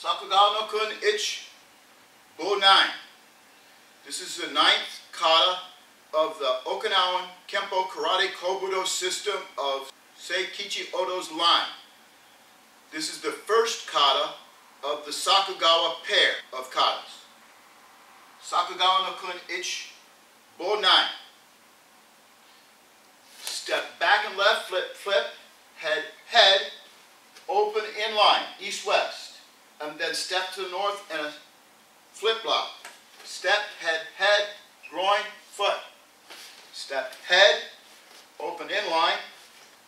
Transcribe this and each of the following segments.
Sakugawa no kun ich bo nine. This is the ninth kata of the Okinawan Kenpo Karate Kobudo system of Seikichi Odo's line. This is the first kata of the Sakugawa pair of katas. Sakugawa no kun ich bo nine. Step back and left, flip, flip, head, head, open in line, east-west. And then step to the north and a flip block. Step, head, head, groin, foot. Step, head, open inline,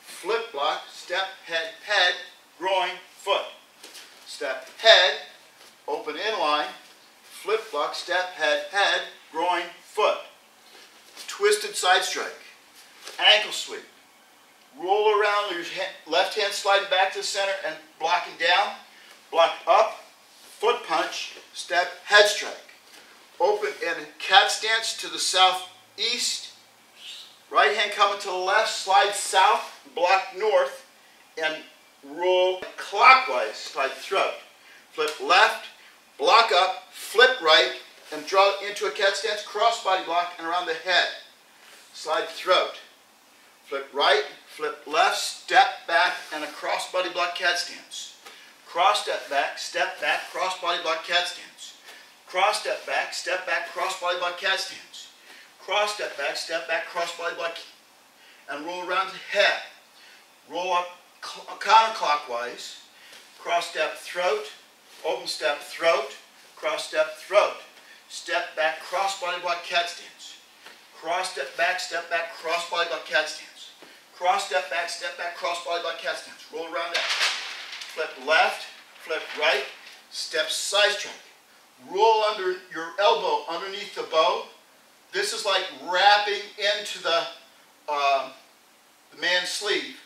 flip block, step, head, head, groin, foot. Step, head, open inline, flip block, step, head, head, groin, foot. Twisted side strike ankle sweep. Roll around your left hand sliding back to the center and blocking down. Block up, foot punch, step, head strike. Open in cat stance to the southeast. Right hand coming to the left, slide south, block north, and roll clockwise, slide throat. Flip left, block up, flip right, and draw into a cat stance, cross body block, and around the head. Slide throat flip right, flip left, step back, and a cross body block cat stance. Cross step back, step back, cross body block cat stance. Cross step back, step back, cross body block cat stance. Cross step back, step back, cross body block, and roll around the head. Roll up counterclockwise, cross step throat, open step throat, cross step throat. Step back, cross body block cat stance. Cross step back, step back, cross body block cat stance. Cross, step back, step back, cross body block cat stance. Roll around that. Flip left, flip right, step side strike. Roll under your elbow underneath the bo. This is like wrapping into the, um, the man's sleeve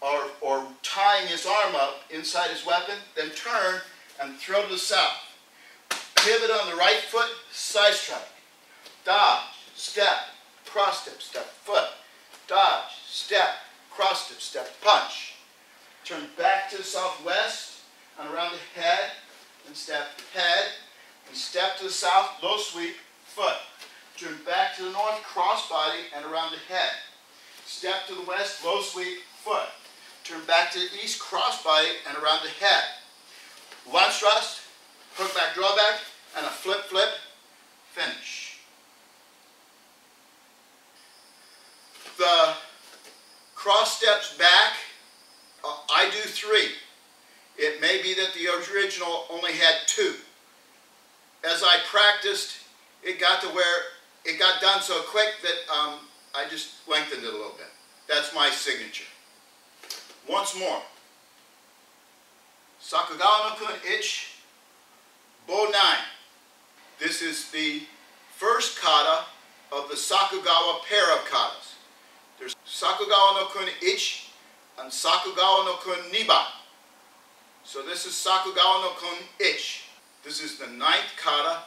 or, or tying his arm up inside his weapon, then turn and throw to the south. Pivot on the right foot, side strike. Dodge, step, cross step, step, foot, dodge, step, cross step, step, punch. Turn back to the southwest and around the head, and step head, and step to the south, low sweep, foot. Turn back to the north, cross body, and around the head. Step to the west, low sweep, foot. Turn back to the east, cross body, and around the head. Lunge thrust, hook back, drawback, and a flip, flip, finish. The cross steps back, I do three. It may be that the original only had two. As I practiced, it got to where it got done so quick that um, I just lengthened it a little bit. That's my signature. Once more. Sakugawa no kun ich, bo nine. This is the first kata of the Sakugawa pair of katas. There's Sakugawa no kun ich and Sakugawa no kun niba. So this is Sakugawa no kun ich. This is the ninth kata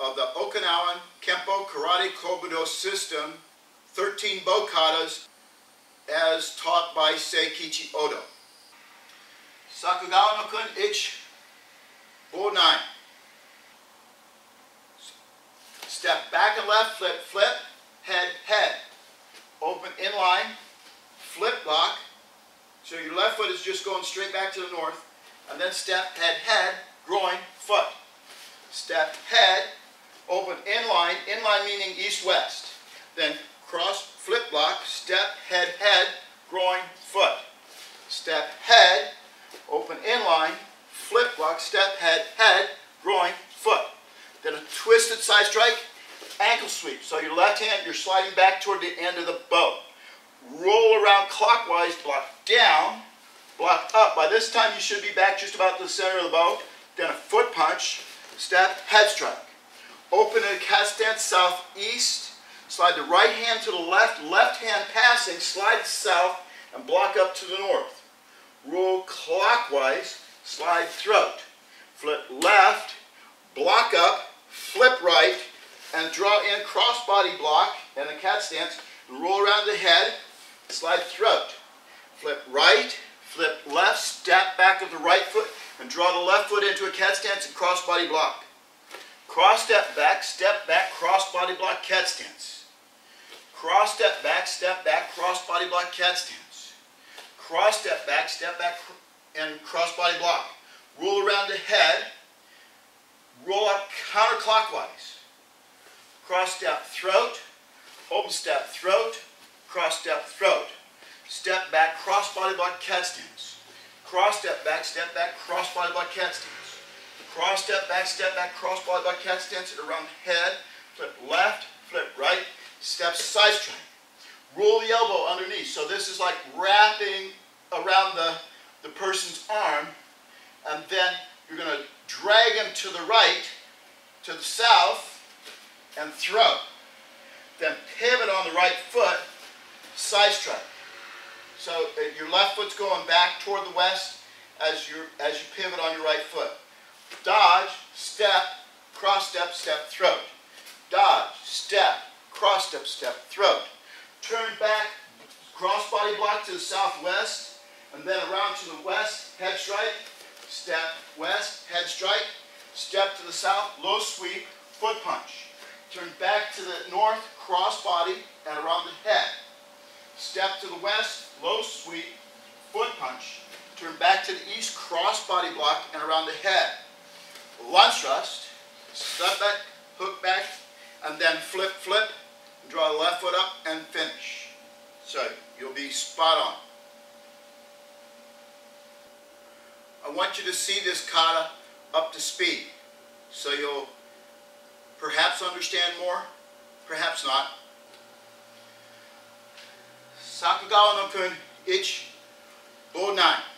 of the Okinawan Kenpo Karate Kobudo system, 13 bo katas as taught by Seikichi Odo. Sakugawa no kun ich, bo nine. Step back and left, flip, flip, head, head open in line, flip block. So your left foot is just going straight back to the north. And then step, head, head, groin, foot. Step, head, open in line, in line meaning east-west. Then cross, flip block, step, head, head, groin, foot. Step, head, open in line, flip block, step, head, head, groin, foot. Then a twisted side strike, ankle sweep. So your left hand, you're sliding back toward the end of the bo. Roll around clockwise, block down, block up. By this time, you should be back just about to the center of the boat. Then a foot punch, step, head strike. Open in a cat stance southeast. Slide the right hand to the left, left hand passing, slide south, and block up to the north. Roll clockwise, slide throat. Flip left, block up, flip right, and draw in cross body block and a cat stance. Roll around the head, slide throat. Flip right, flip left, step back of the right foot, and draw the left foot into a cat stance and cross body block. Cross step back, step back, cross body block, cat stance. Cross step back, step back, cross body block, cat stance. Cross step back, step back, and cross body block. Roll around the head, roll up counterclockwise. Cross step throat, open step throat, cross step throat. Step back, cross body block, cat stance. Cross step back, step back, cross body block, cat stance. Cross step back, step back, cross body block, cat stance around head. Flip left, flip right, step side strike. Roll the elbow underneath. So this is like wrapping around the, the person's arm and then you're going to drag him to the right, to the south, and throw. Then pivot on the right foot, side strike. So uh, your left foot's going back toward the west as, you as you pivot on your right foot. Dodge, step, cross step, step, throat. Dodge, step, cross step, step, throat. Turn back, cross body block to the southwest, and then around to the west, head strike, step west, head strike, step to the south, low sweep, foot punch. Turn back to the north, cross body, and around the head. Step to the west, low sweep, foot punch. Turn back to the east, cross body block, and around the head. Lunge thrust, step back, hook back, and then flip, flip, draw left foot up, and finish. So you'll be spot on. I want you to see this kata up to speed. So you'll perhaps understand more, perhaps not. Sakugawa no kun, ich, bo nine.